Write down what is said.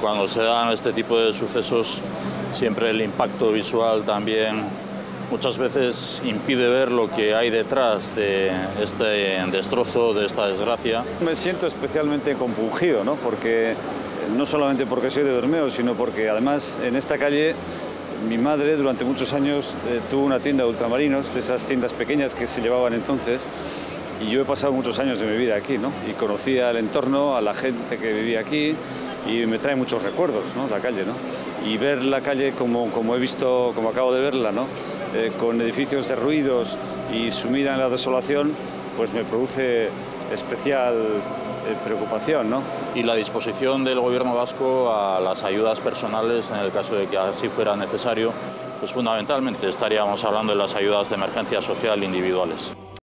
Cuando se dan este tipo de sucesos, siempre el impacto visual también muchas veces impide ver lo que hay detrás de este destrozo, de esta desgracia. Me siento especialmente compungido, ¿no? porque no solamente porque soy de Bermeo, sino porque además en esta calle mi madre durante muchos años eh, tuvo una tienda de ultramarinos, de esas tiendas pequeñas que se llevaban entonces, y yo he pasado muchos años de mi vida aquí, ¿no? Y conocía el entorno, a la gente que vivía aquí, y me trae muchos recuerdos, ¿no? La calle, ¿no? Y ver la calle como, como he visto, como acabo de verla, ¿no? Eh, con edificios derruidos y sumida en la desolación, pues me produce especial eh, preocupación. ¿no? Y la disposición del Gobierno vasco a las ayudas personales en el caso de que así fuera necesario, pues fundamentalmente estaríamos hablando de las ayudas de emergencia social individuales.